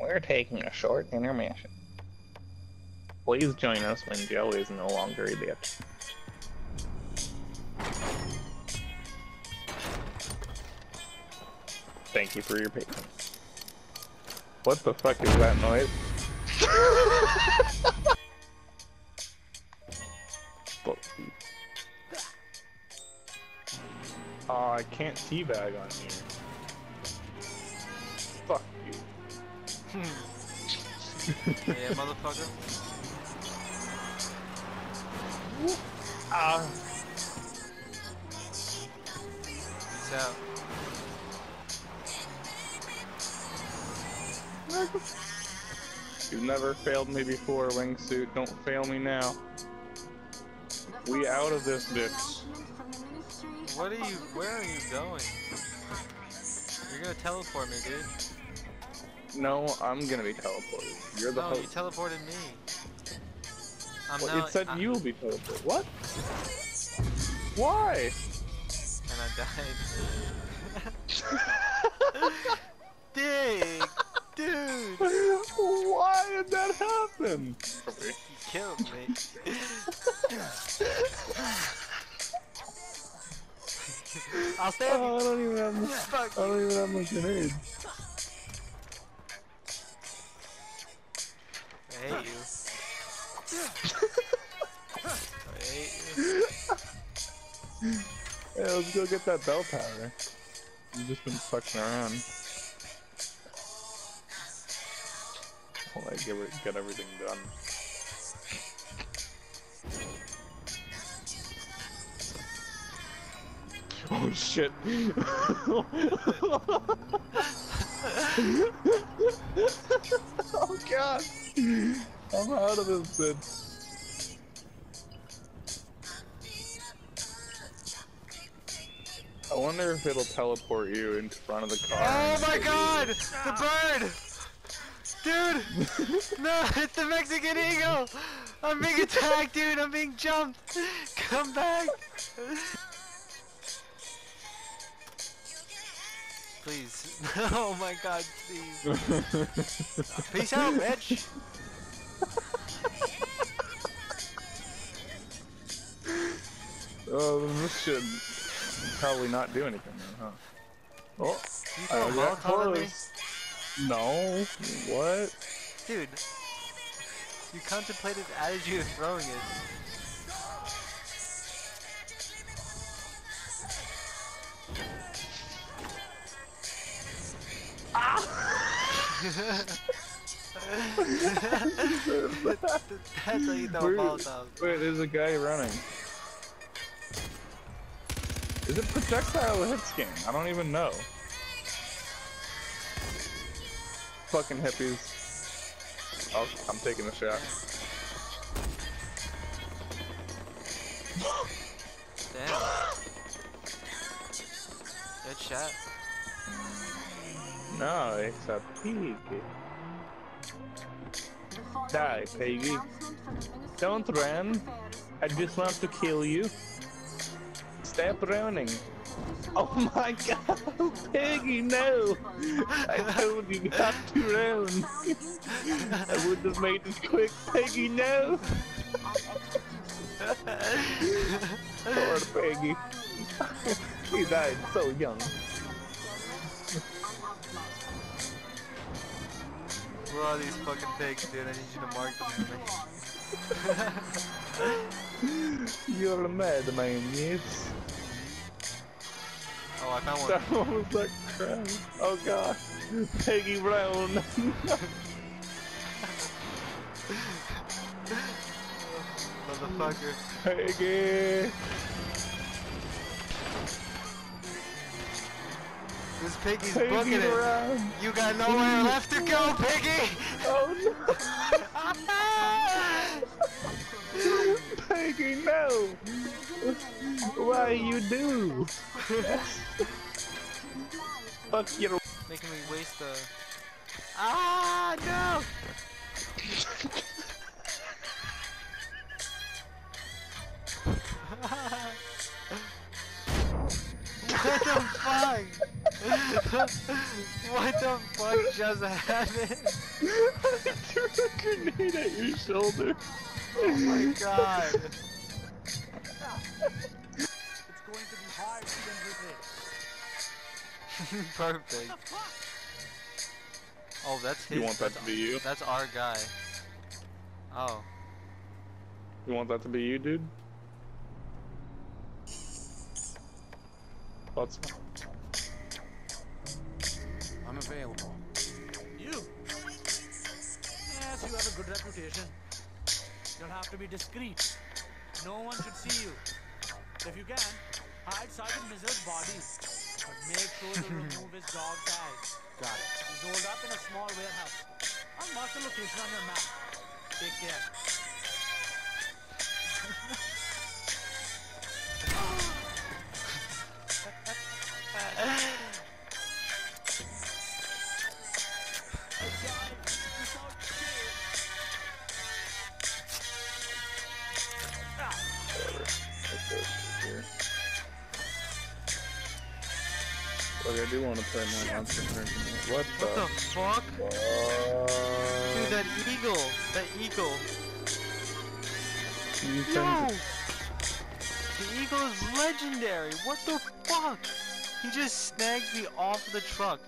We're taking a short intermission. Please join us when Joe is no longer a bitch. Thank you for your patience. What the fuck is that noise? Aw, oh, I can't teabag on here. yeah, motherfucker. Ah. Peace out. You've never failed me before, wingsuit. Don't fail me now. We out of this bitch. What are you? Where are you going? You're gonna teleport me, dude. No, I'm gonna be teleported. You're the No, you teleported me. I'm Well, now. it said I- you'll be teleported. What? Why? And I died. Dig, dude, Why did that happen? you killed me. I'll stab Oh, I don't even have. my- Fuck I don't even have my grenades. Hey, let's go get that bell tower. You've just been fucking around. While I get, get everything done. Oh shit! oh god! I'm out of this bitch. Wonder if it'll teleport you in front of the car. Oh my get you- god! The bird! Dude! No, it's the Mexican eagle! I'm being attacked, dude! I'm being jumped! Come back! Please. Oh my god, please. Peace out, bitch! Oh, this should probably not do anything then, huh? Oh, You I got Molotov at me? close. No, what? Dude. You contemplated as you were throwing it. Ah! That's how you throw a Where- Molotov. Wait, there's a guy running. Is it projectile or hit scan? I don't even know. Fucking hippies. Oh, I'm taking a shot. Damn. Good shot. No, it's a pig. Die, piggy. Don't run. I just want to kill you. Stop running. Oh my god, Piggy, no! I told you not to run. I would have made it quick, Piggy, no! Poor Piggy. he died so young. Where are these fucking pigs, dude? I need you to mark them for me. You're a madman, yes? Oh, I found one. That was like. Oh god. Peggy Brown. Motherfucker. Peggy. This piggy's Peggy booking it. You got nowhere left to go, piggy! Oh no. Why you do? Fuck your. Making me waste the. Ah, no! what the fuck? what the fuck just happened? I threw a grenade at your shoulder. Oh my god. Perfect. Oh, that's his. You want that to be you? That's our guy. Oh. You want that to be you, dude? What's I'm available. You? Yes, you have a good reputation. You'll have to be discreet. No one should see you. If you can, hide Sergeant Mizzard's body. But make sure to remove his dog tag. Got it. He's rolled up in a small warehouse. I'll mark the location on your map. Take care. Look, I do want to play more Monster Hunter. What the? What the fuck? Dude, that eagle. That eagle. No! The eagle is legendary. What the fuck? He just snagged me off the truck.